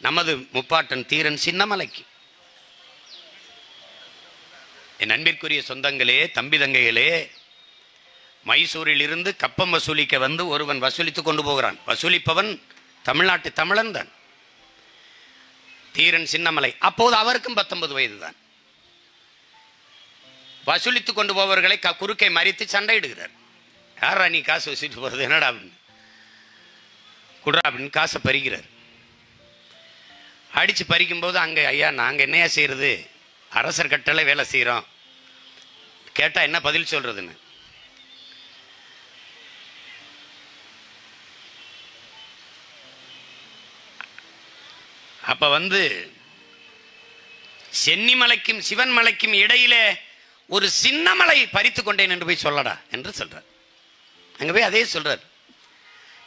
நமது முப்பாட்டன் தீரன் சின்னமலைக்கு. என் அன்பிற்குரிய சொந்தங்களே தம்பி தங்கைகளே மைசூரில் இருந்து கப்பம் வசூலிக்க வந்து ஒருவன் வசூலித்து கொண்டு போகிறான். வசூலிப்பவன் தமிழ்நாட்டு தமிழன் தான் தீரன் சின்னமலை. அப்போது அவருக்கும் பத்தொன்பது வயது தான் வசூலித்து கொண்டு போபவர்களை க- குறுக்கை மறித்து சண்டையிடுகிறார். யாரா நீ காசு வசூலிட்டு போகிறது என்னடா அப்படின்னு. குடுறா அப்படின்னு காசை பறிக்கிறார். அடித்து பறிக்கும்போது அங்கே ஐயா நாங்கள் என்னையா செய்கிறது அரசர் கட்டளை வேலை செய்கிறோம் கேட்டால் என்ன பதில் சொல்கிறதுன்னு அப்போ வந்து சென்னிமலைக்கும் சிவன் மலைக்கும் இடையிலே ஒரு சின்னமலை பறித்து கொண்டேன் என்று போய் சொல்லடா என்று சொல்கிறார் அங்கே போய் அதே சொல்கிறார்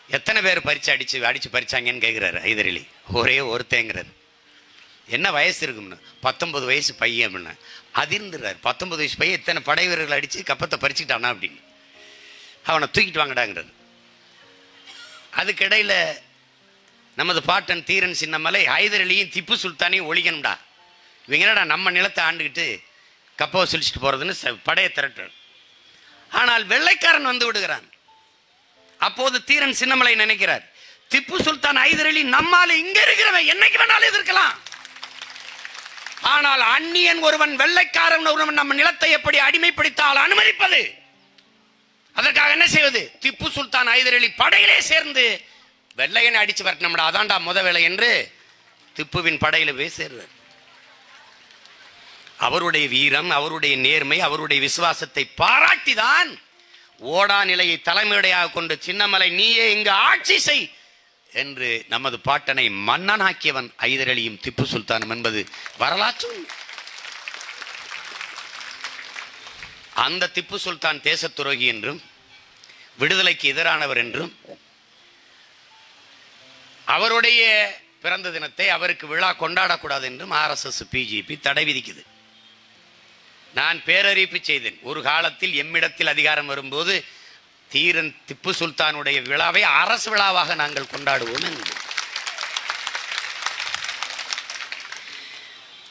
எத்தனை பேர் பறிச்சு அடிச்சு அடிச்சு பறிச்சாங்கன்னு கேட்குறாரு ஹைதரலி ஒரே ஒருத்தேங்கிறார். என்ன வயசு இருக்கும்னு? பத்தொன்பது வயசு பையன் அப்படின்னு. அதிர்ந்துறார். பத்தொன்பது வயசு பையன் எத்தனை படை வீரர்கள் அடித்து கப்பத்தை பறிச்சுக்கிட்டானா அப்படின்னு. அவனை தூக்கிட்டு வாங்கடாங்கிறார். அதுக்கிடையில் நமது பாட்டன் தீரன் சின்னமலை ஹைதரலியும் திப்பு சுல்தானையும் ஒழிக்கணும்டா. இவங்க என்னடா நம்ம நிலத்தை ஆண்டுக்கிட்டு கப்பை வசூலிச்சுட்டு போகிறதுன்னு ச- படையை திரட்டுறான் ஆனால் வெள்ளைக்காரன் வந்து விடுகிறான். அப்போது தீரன் சின்னமலை நினைக்கிறார். திப்பு சுல்தான் ஐதரலி நம்மால இங்க இருக்கிறவன் என்னைக்கு வேணாலும் எதிர்க்கலாம். ஆனால் அந்நியன் ஒருவன் வெள்ளைக்காரன் ஒருவன் நம்ம நிலத்தை எப்படி அடிமைப்படுத்தால் அனுமதிப்பது? அதற்காக என்ன செய்வது? திப்பு சுல்தான் ஐதரலி படையிலே சேர்ந்து வெள்ளையனை அடிச்சு வரட்டணும்டா அதான்டா முத வேலை என்று திப்புவின் படையில போய் சேர்றார். அவருடைய வீரம் அவருடைய நேர்மை அவருடைய விசுவாசத்தை பாராட்டிதான் ஓடா நிலையை தலைமையுடையாக கொண்டு சின்னமலை நீயே இங்கு ஆட்சி செய் என்று நமது பாட்டனை மன்னனாக்கியவன் ஐதரளியும் திப்பு சுல்தானும் என்பது வரலாற்று. அந்த திப்பு சுல்தான் தேசத் துரோகி என்றும் விடுதலைக்கு எதிரானவர் என்றும் அவருடைய பிறந்த தினத்தை அவருக்கு விழா கொண்டாடக்கூடாது என்றும் ஆர்எஸ்எஸ் பிஜேபி தடை விதிக்குது. நான் பேரறிவிப்பு செய்தேன். ஒரு காலத்தில் எம்மிடத்தில் அதிகாரம் வரும்போது தீரன் திப்பு சுல்தானுடைய விழாவை அரசு விழாவாக நாங்கள் கொண்டாடுவோம் என்று.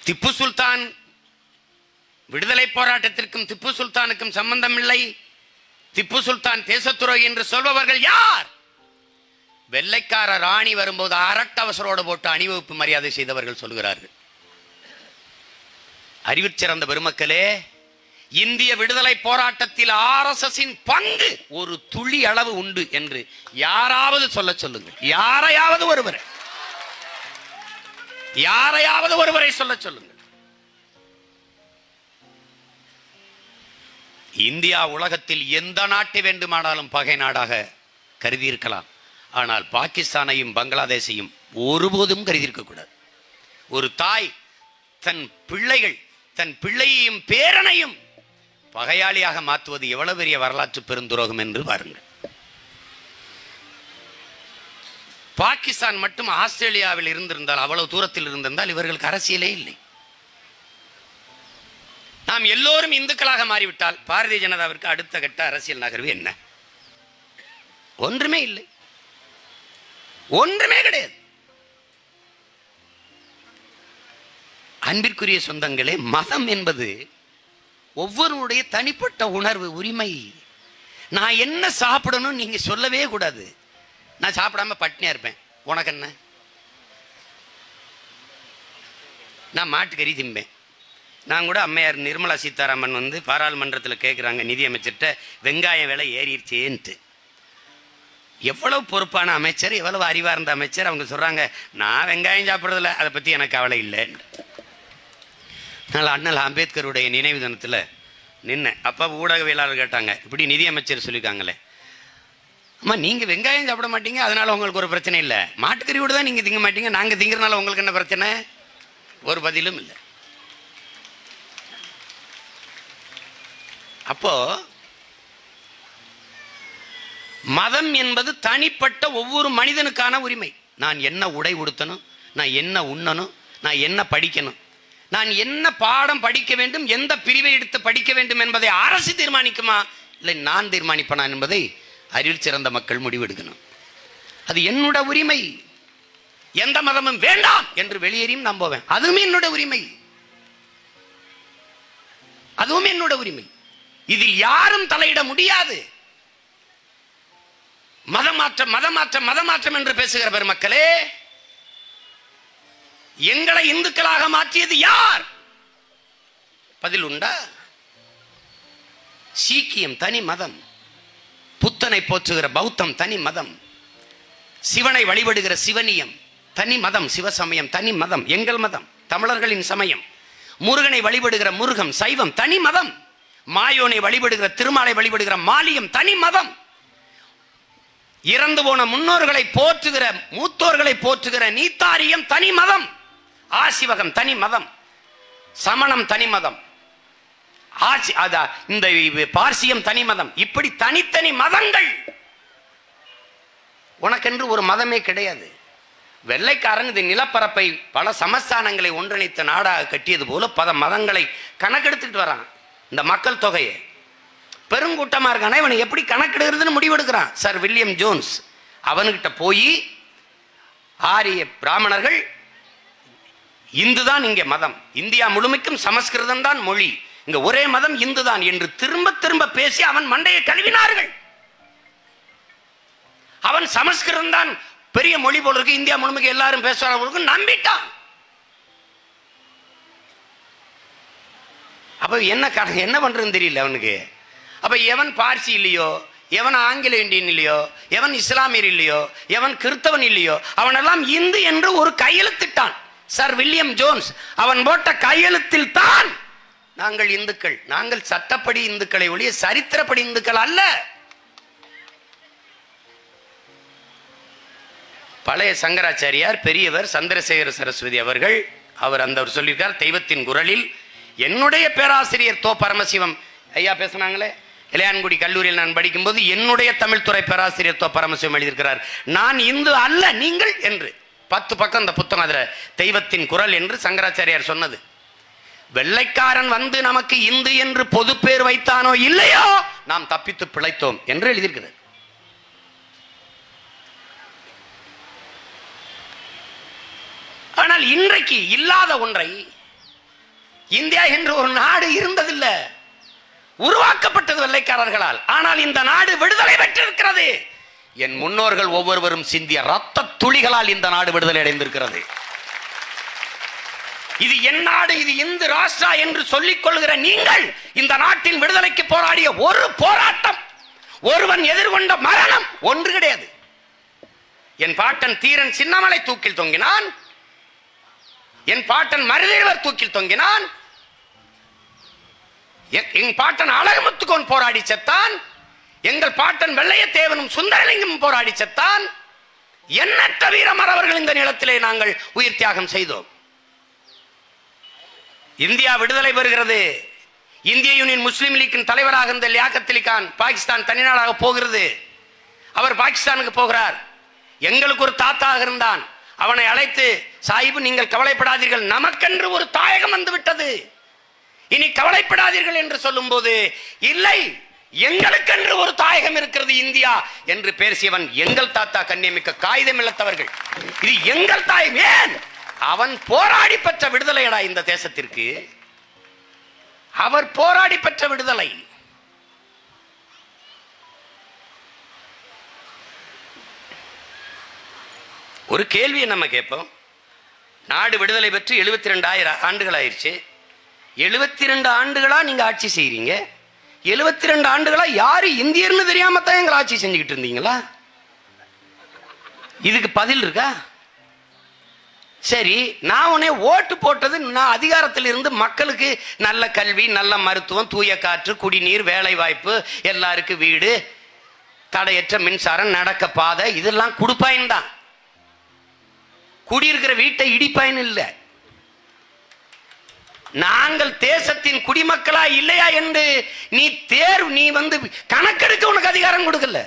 திப்பு சுல்தான் விடுதலை போராட்டத்திற்கும் திப்பு சுல்தானுக்கும் சம்பந்தம் இல்லை திப்பு சுல்தான் தேசத்துறை என்று சொல்பவர்கள் யார்? வெள்ளைக்கார ராணி வரும்போது அரட்டவசரோடு போட்டு அணிவகுப்பு மரியாதை செய்தவர்கள் சொல்கிறார்கள். அறிவு சிறந்த பெருமக்களே இந்திய விடுதலை போராட்டத்தில் ஆர்எஸ்எஸின் பங்கு ஒரு துளி அளவு உண்டு என்று யாராவது சொல்ல சொல்லுங்கள். யாரையாவது ஒருவரை. யாரையாவது ஒருவரை சொல்ல சொல்லுங்கள். இந்தியா உலகத்தில் எந்த நாட்டை வேண்டுமானாலும் பகை நாடாக கருதி இருக்கலாம் ஆனால் பாகிஸ்தானையும் பங்களாதேஷையும் ஒருபோதும் கருதி இருக்கக்கூடாது ஒரு தாய் தன் பிள்ளைகள் தன் பிள்ளையையும் பேரனையும் பகையாளியாக மாற்றுவது எவ்வளவு பெரிய வரலாற்று பெருந்துரோகம் என்று பாருங்கள். பாகிஸ்தான் மட்டும் ஆஸ்திரேலியாவில் இருந்திருந்தால் அவ்வளவு தூரத்தில் இருந்திருந்தால் இவர்களுக்கு அரசியலே இல்லை. நாம் எல்லோரும் இந்துக்களாக மாறிவிட்டால் பாரதிய ஜனதாவிற்கு அடுத்த கட்ட அரசியல் நகர்வு என்ன? ஒன்றுமே இல்லை. ஒன்றுமே கிடையாது. அன்பிற்குரிய சொந்தங்களே மதம் என்பது ஒவ்வொருடைய தனிப்பட்ட உணர்வு உரிமை. நான் என்ன சாப்பிடணும் நீங்க சொல்லவே கூடாது. நான் சாப்பிடாம பட்னியா இருப்பேன். உனக்கு என்ன நான் மாட்டுக்கறி திம்பேன். நான் கூட அம்மையார் நிர்மலா சீதாராமன் வந்து பாராளுமன்றத்தில் கேட்குறாங்க நிதியமைச்சர்கிட்ட வெங்காயம் விலை ஏறிடுச்சேன்ட்டு எவ்வளவு பொறுப்பான அமைச்சர் எவ்வளவு அறிவார்ந்த அமைச்சர் அவங்க சொல்றாங்க நான் வெங்காயம் சாப்பிட்றதில்ல அதை பற்றி எனக்கு கவலை இல்லைன்ட்டு. அதனால் அண்ணல் அம்பேத்கருடைய நினைவு தினத்தில் நின்னேன் அப்போ ஊடகவியலாளர் கேட்டாங்க இப்படி நிதியமைச்சர் சொல்லியிருக்காங்களே அம்மா நீங்கள் வெங்காயம் சாப்பிட மாட்டீங்க அதனால் உங்களுக்கு ஒரு பிரச்சனை இல்லை. மாட்டுக்கறி கூட தான் நீங்கள் திங்க மாட்டீங்க நாங்கள் திங்கிறனால உங்களுக்கு என்ன பிரச்சனை? ஒரு பதிலும் இல்லை. அப்போ மதம் என்பது தனிப்பட்ட ஒவ்வொரு மனிதனுக்கான உரிமை. நான் என்ன உடை உடுத்தணும் நான் என்ன உண்ணணும் நான் என்ன படிக்கணும். நான் என்ன பாடம் படிக்க வேண்டும் எந்த பிரிவை எடுத்து படிக்க வேண்டும் என்பதை அரசு தீர்மானிக்குமா? இல்லை நான் தீர்மானிப்பனா என்பதை அறிவில் சிறந்த மக்கள் முடிவெடுக்கணும். அது என்னோட உரிமை. எந்த மதமும் வேண்டாம் என்று வெளியேறியும் நம்புவேன் அதுவும் அதுவுமே என்னோட உரிமை. அதுவும் என்னோட உரிமை. இதில் யாரும் தலையிட முடியாது. மதமாற்றம் மதமாற்றம் மதமாற்றம் என்று பேசுகிற பெருமக்களே எங்களை இந்துக்களாக மாற்றியது யார்? பதில் உண்டா? சீக்கியம் தனி மதம். புத்தனை போற்றுகிற பௌத்தம் தனி மதம். சிவனை வழிபடுகிற சிவனியம் தனி மதம். சிவசமயம் தனி மதம். எங்கள் மதம் தமிழர்களின் சமயம். முருகனை வழிபடுகிற முருகம் சைவம் தனி மதம். மாயோனை வழிபடுகிற திருமாலை வழிபடுகிற மாலியம் தனி மதம். இறந்து போன முன்னோர்களை போற்றுகிற மூத்தோர்களை போற்றுகிற நீத்தாரியம் தனி மதம். ஆசிவகம் தனி மதம். சமணம் தனி மதம். ஆட்சி அதா இந்த பார்சியம் தனி மதம். இப்படி தனித்தனி மதங்கள். உனக்கென்று ஒரு மதமே கிடையாது. வெள்ளைக்காரன் இந்த நிலப்பரப்பை பல சமஸ்தானங்களை ஒன்றிணைத்த நாடாக கட்டியது போல பல மதங்களை கணக்கெடுத்துட்டு வரான். இந்த மக்கள் தொகையை. பெருங்கூட்டமாக இருக்கானே? இவனை எப்படி கணக்கெடுக்கிறதுன்னு முடிவெடுக்கிறான். Sir William Jones. அவன்கிட்ட போய் ஆரிய பிராமணர்கள் இந்து தான் இங்கே மதம். இந்தியா முழுமைக்கும் சமஸ்கிருதம் தான் மொழி. இங்க ஒரே மதம் இந்து தான் என்று திரும்ப திரும்ப பேசி அவன் மண்டையை கழுவினார்கள். அவன் சமஸ்கிருதம் தான் பெரிய மொழி போல இருக்கு. இந்தியா முழுமைக்கு எல்லாரும் பேசுறாங்க நம்பிட்டான். அப்ப என்ன கண- என்ன பண்றதுன்னு தெரியல அவனுக்கு. அப்ப எவன் பார்சி இல்லையோ எவன் ஆங்கில இந்தியன் இல்லையோ எவன் இஸ்லாமியர் இல்லையோ எவன் கிறிஸ்தவன் இல்லையோ அவனெல்லாம் இந்து என்று ஒரு கையெழுத்திட்டான். சார் வில்லியம் ஜோன்ஸ் அவன் போட்ட கையெழுத்தில் தான் நாங்கள் இந்துக்கள். நாங்கள் சட்டப்படி இந்துக்களை ஒழிய சரித்திரப்படி இந்துக்கள் அல்ல. பழைய சங்கராச்சாரியார் பெரியவர் சந்திரசேகர சரஸ்வதி அவர்கள் அவர் அந்த சொல்லியிருக்கார் தெய்வத்தின் குரலில் என்னுடைய பேராசிரியர் தோ பரமசிவம். ஐயா பேசுனாங்களே? இளையான்குடி கல்லூரியில் நான் படிக்கும்போது என்னுடைய தமிழ்துறை பேராசிரியர் தோ பரமசிவம் எழுதியிருக்கிறார். நான் இந்து அல்ல நீங்கள் என்று. பத்து பக்கம் இந்த புத்தகம் அதுல தெய்வத்தின் குரல் என்று சங்கராச்சாரியார் சொன்னது. வெள்ளைக்காரன் வந்து நமக்கு இந்து என்று பொது பேர் வைத்தானோ இல்லையோ நாம் தப்பித்து பிழைத்தோம் என்று எழுதியிருக்கிறது ஆனால் இன்றைக்கு இல்லாத ஒன்றை இந்தியா என்று ஒரு நாடு இருந்ததில்லை. உருவாக்கப்பட்டது வெள்ளைக்காரர்களால். ஆனால் இந்த நாடு விடுதலை பெற்றிருக்கிறது. என் முன்னோர்கள் ஒவ்வொருவரும் சிந்திய ரத்த துளிகளால் இந்த நாடு விடுதலை அடைந்திருக்கிறது. இது என் நாடு இது இந்து ராஷ்டிரா என்று சொல்லிக் கொள்கிற நீங்கள் இந்த நாட்டின் விடுதலைக்கு போராடிய ஒரு போராட்டம் ஒருவன் எதிர்கொண்ட மரணம் ஒன்று கிடையாது. என் பாட்டன் தீரன் சின்னமலை தூக்கில் தொங்கினான் என் பாட்டன் மருதேவர் தூக்கில் தொங்கினான் என் பாட்டன் அழகுமுத்துக்கோன் போராடி செத்தான் எங்கள் பாட்டன் வெள்ளையத்தேவனும் சுந்தரலிங்கம் போராடி செத்தான். எண்ணற்ற வீரமரவர்கள் இந்த நிலத்திலே நாங்கள் உயிர் தியாகம் செய்தோம். இந்தியா விடுதலை பெறுகிறது. இந்திய யூனியன் முஸ்லீம் லீக்கின் தலைவராக இருந்த லியாக்கத் கான் பாகிஸ்தான் தனிநாடாக போகிறது. அவர் பாகிஸ்தானுக்கு போகிறார். எங்களுக்கு ஒரு தாத்தாக இருந்தான். அவனை அழைத்து சாஹிபு நீங்கள் கவலைப்படாதீர்கள். நமக்கென்று ஒரு தாயகம் வந்து விட்டது இனி கவலைப்படாதீர்கள் என்று சொல்லும்போது இல்லை எங்களுக்கென்று ஒரு தாயகம் இருக்கிறது இந்தியா என்று பேசியவன் எங்கள் தாத்தா கண்ணியமிக்க காகிதம் இழத்தவர்கள். இது எங்கள் தாயம் ஏன்? அவன் போராடி பெற்ற விடுதலையடா இந்த தேசத்திற்கு. அவர் போராடி பெற்ற விடுதலை. ஒரு கேள்வியை நம்ம கேட்போம். நாடு விடுதலை பெற்று எழுபத்தி ரெண்டாயிரம் ஆண்டுகள் ஆயிடுச்சு. எழுபத்தி ரெண்டு ஆண்டுகளா நீங்க ஆட்சி செய்யறீங்க எழுபத்தி ரெண்டு ஆண்டுகளா யாரு இந்தியர்னு தெரியாம தான் எங்களை ஆட்சி செஞ்சுக்கிட்டு இருந்தீங்களா? இதுக்கு பதில் இருக்கா? சரி நான் உனே ஓட்டு போட்டது நான் அதிகாரத்தில் இருந்து மக்களுக்கு நல்ல கல்வி நல்ல மருத்துவம் தூய காற்று குடிநீர் வேலை வாய்ப்பு எல்லாருக்கும் வீடு தடையற்ற மின்சாரம் நடக்க பாதை இதெல்லாம் குடுப்பாயின் தான். குடியிருக்கிற வீட்டை இடிப்பாயின் இல்லை. நாங்கள் தேசத்தின் குடிமக்களா இல்லையா என்று நீ தேர்வு நீ வந்து கணக்கெடுக்க உனக்கு அதிகாரம் கொடுக்கல.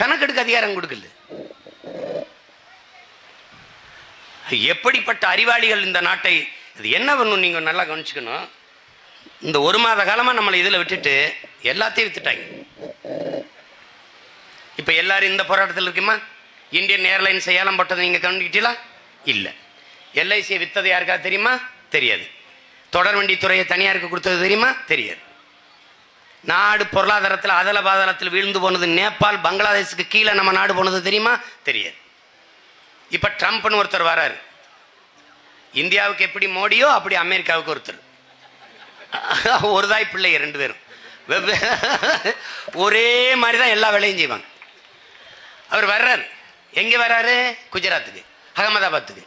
கணக்கெடுக்க அதிகாரம் கொடுக்கல. எப்படிப்பட்ட அறிவாளிகள் இந்த நாட்டை? இது என்ன பண்ணும் நீங்கள் நல்லா கவனிச்சுக்கணும். இந்த ஒரு மாத காலமாக நம்மளை இதில் விட்டுட்டு எல்லாத்தையும் வித்துட்டாங்க. இப்போ எல்லாரும் இந்த போராட்டத்தில் இருக்குமா? இந்தியன் ஏர்லைன்ஸ் ஏலம் போட்டதை நீங்கள் கவனிக்கிட்டீங்களா? இல்லை. எல்ஐசியை வித்தது யாருக்கா தெரியுமா? தெரியாது. தொடர்வண்டி துறையை தனியாருக்கு கொடுத்தது தெரியுமா? தெரியாது. நாடு பொருளாதாரத்தில் அதல பாதாளத்தில் வீழ்ந்து போனது நேபாள் பங்களாதேஷுக்கு கீழே நம்ம நாடு போனது தெரியுமா? தெரியாது. இப்போ ட்ரம்ப்னு ஒருத்தர் வராரு. இந்தியாவுக்கு எப்படி மோடியோ அப்படி அமெரிக்காவுக்கு ஒருத்தர். ஒரு தாய் பிள்ளை ரெண்டு பேரும். வெவ்வே- ஒரே மாதிரி தான் எல்லா வேலையும் செய்வாங்க. அவர் வர்றாரு. எங்கே வர்றாரு? குஜராத்துக்கு அகமதாபாத்துக்கு.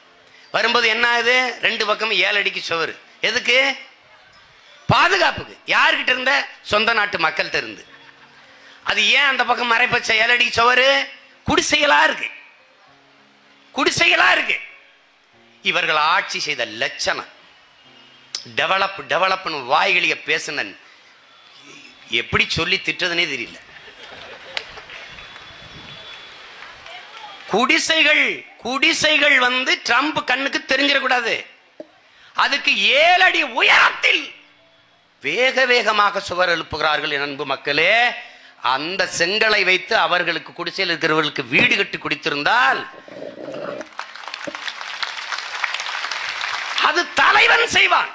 வரும்போது என்ன ஆகுது? ரெண்டு பக்கமும் ஏழு அடிக்கு சுவர். எதுக்கு? பாதுகாப்புக்கு. யார்கிட்ட இருந்த? சொந்த நாட்டு மக்கள்கிட்ட இருந்து. அது ஏன் அந்த பக்கம் மறைப்பச்ச? ஏழு அடிக்கு சுவர்? குடிசைகளா இருக்கு. குடிசைகளா இருக்கு. இவர்கள் ஆட்சி செய்த லட்சணம். டெவலப் டெவலப்னு வாய்களிய பேசுனன். எப்படி சொல்லி திட்டதுனே தெரியல. குடிசைகள் குடிசைகள் வந்து ட்ரம்ப் கண்ணுக்கு தெரிஞ்சிடக்கூடாது. அதுக்கு ஏழடி உயரத்தில் வேக வேகமாக சுவர் எழுப்புகிறார்கள் என் அன்பு மக்களே. அந்த செங்கலை வைத்து அவர்களுக்கு குடிசையில் இருக்கிறவர்களுக்கு வீடு கட்டி குடித்திருந்தால் அது தலைவன் செய்வான்.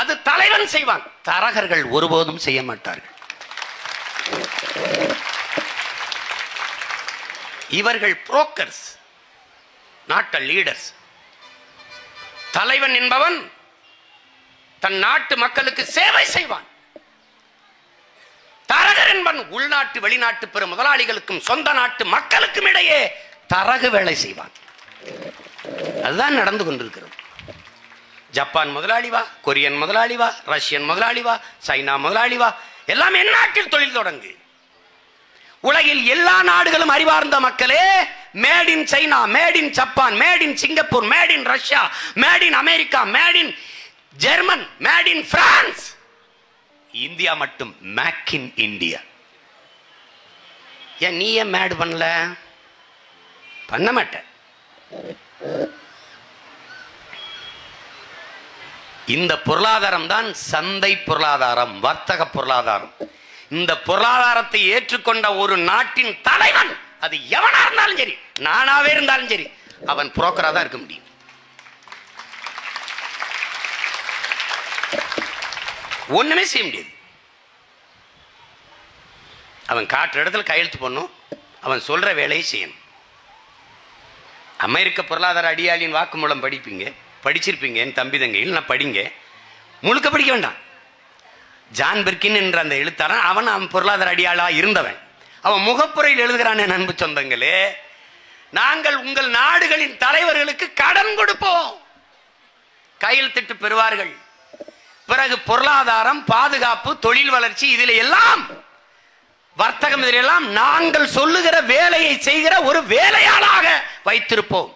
அது தலைவன் செய்வான். தரகர்கள் ஒருபோதும் செய்ய மாட்டார்கள். இவர்கள் புரோக்கர்ஸ் நாட்ட லீடர்ஸ் தலைவன் என்பவன் தன் நாட்டு மக்களுக்கு சேவை செய்வான். தரகர் என்பன் உள்நாட்டு வெளிநாட்டு பெரு முதலாளிகளுக்கும் சொந்த நாட்டு மக்களுக்கும் இடையே தரகு வேலை செய்வான். அதுதான் நடந்து கொண்டிருக்கிறது. ஜப்பான் முதலாளி வா கொரியன் முதலாளி வா ரஷ்யன் முதலாளி வா சைனா முதலாளி வா எல்லாம் என் நாட்டில் தொழில் தொடங்கு. உலகில் எல்லா நாடுகளும் அறிவார்ந்த மக்களே made in China made in Japan made in Singapore made in Russia made in America made in German made in France India மட்டும் மேக் இன் இந்தியா ஏன் நீ ஏன் மேட் பண்ணல? பண்ண மாட்டேன். இந்த பொருளாதாரம் தான் சந்தை பொருளாதாரம் வர்த்தக பொருளாதாரம். இந்த பொருளாதாரத்தை ஏற்றுக்கொண்ட ஒரு நாட்டின் தலைவன் அது எவனா இருந்தாலும் சரி நானாவே இருந்தாலும் சரி அவன் புரோக்கரா தான் இருக்க முடியும். ஒண்ணுமே செய்ய முடியாது. அவன் காட்டுற இடத்துல கையெழுத்து பண்ணும் அவன் சொல்ற வேலையை செய்யணும். அமெரிக்க பொருளாதார அடியாளியின் வாக்குமூலம் படிப்பீங்க படிச்சிருப்பீங்க என் தம்பி தங்கையில் நான் படிங்க. முழுக்க படிக்க வேண்டாம். ஜான் பெர்கின் என்ற அந்த எழுத்தாளன் அவன் அவன் பொருளாதார அடியாளா இருந்தவன். அவன் முகப்புறையில் எழுதுகிறான் என் அன்பு சொந்தங்களே. நாங்கள் உங்கள் நாடுகளின் தலைவர்களுக்கு கடன் கொடுப்போம். கையெழுத்திட்டு பெறுவார்கள். பிறகு பொருளாதாரம் பாதுகாப்பு தொழில் வளர்ச்சி இதில் எல்லாம் வர்த்தகம் இதிலெல்லாம் நாங்கள் சொல்லுகிற வேலையை செய்கிற ஒரு வேலையாளாக வைத்திருப்போம்.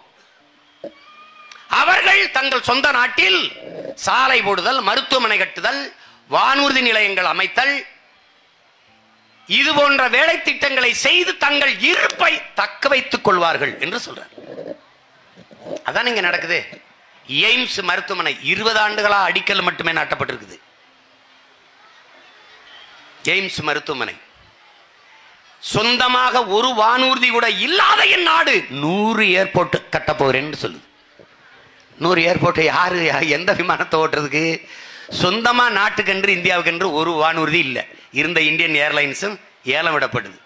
அவர்கள் தங்கள் சொந்த நாட்டில் சாலை போடுதல் மருத்துவமனை கட்டுதல் வானூர்தி நிலையங்கள் அமைத்தல் இது போன்ற வேலை திட்டங்களை செய்து தங்கள் இருப்பை தக்க வைத்துக் கொள்வார்கள் என்று சொல்றார். அதான் இங்க நடக்குது. எய்ம்ஸ் மருத்துவமனை இருபது ஆண்டுகளா அடிக்கல் மட்டுமே நாட்டப்பட்டிருக்குது. எய்ம்ஸ் மருத்துவமனை. சொந்தமாக ஒரு வானூர்தி கூட இல்லாத என் நாடு நூறு ஏர்போர்ட் கட்டப்போகிறேன்னு சொல்லுது. நூறு ஏர்போர்ட் யாரு எந்த விமானத்தை ஓட்டுறதுக்கு? சொந்தமாக நாட்டுக்கென்று இந்தியாவுக்கென்று ஒரு வானூர்தி இல்லை. இருந்த இந்தியன் ஏர்லைன்ஸும் ஏலம் விடப்படுது.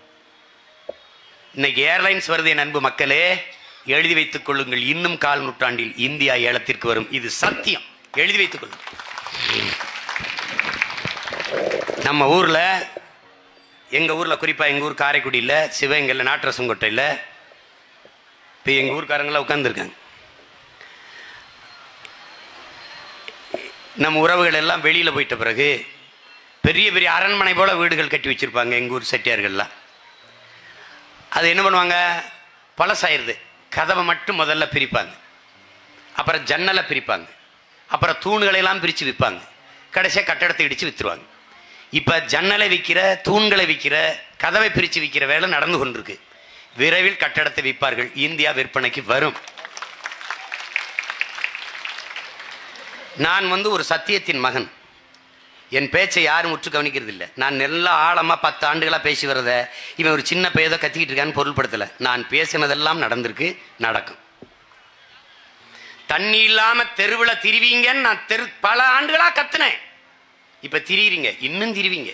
இன்னைக்கு ஏர்லைன்ஸ் வருது என் அன்பு மக்களே எழுதி வைத்துக் கொள்ளுங்கள். இன்னும் கால் நூற்றாண்டில் இந்தியா ஏலத்திற்கு வரும். இது சத்தியம். எழுதி வைத்துக் கொள்ளுங்கள். நம்ம ஊரில் எங்கள் ஊரில் குறிப்பாக எங்கள் ஊர் காரைக்குடியில் சிவகங்கையில் நாட்டரசங்கோட்டையில் இப்போ எங்கள் ஊர்க்காரங்களாம் உட்காந்துருக்காங்க நம்ம உறவுகள் எல்லாம் வெளியில் போயிட்ட பிறகு பெரிய பெரிய அரண்மனை போல் வீடுகள் கட்டி வச்சுருப்பாங்க எங்கள் ஊர் செட்டியார்கள்லாம். அது என்ன பண்ணுவாங்க? பழசாயிருது. கதவை மட்டும் முதல்ல பிரிப்பாங்க. அப்புறம் ஜன்னலை பிரிப்பாங்க. அப்புறம் தூண்களையெல்லாம் பிரித்து விற்பாங்க. கடைசியாக கட்டடத்தை இடித்து விற்றுருவாங்க இப்போ ஜன்னலை விற்கிற தூண்களை விற்கிற கதவை பிரித்து விற்கிற வேலை நடந்து கொண்டிருக்கு. விரைவில் கட்டடத்தை விற்பார்கள். இந்தியா விற்பனைக்கு வரும். நான் வந்து ஒரு சத்தியத்தின் மகன். என் பேச்சை யாரும் உற்று கவனிக்கிறது இல்லை நான் நல்லா ஆழமாக பத்து ஆண்டுகளாக பேசி வரத இவன் ஒரு சின்ன பேதோ கத்திக்கிட்டு இருக்கான்னு பொருள்படுத்தலை. நான் பேசினதெல்லாம் நடந்திருக்கு நடக்கும். தண்ணி இல்லாமல் தெருவில் திரிவீங்கன்னு நான் தெரு பல ஆண்டுகளாக கத்துனேன். இப்போ திரியிறீங்க இன்னும் திரிவீங்க.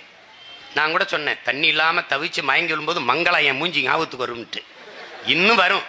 நான் கூட சொன்னேன் தண்ணி இல்லாமல் தவிச்சு மயங்கி விழும்போது மங்களம் என் மூஞ்சி ஞாபகத்துக்கு வரும்ன்ட்டு. இன்னும் வரும்.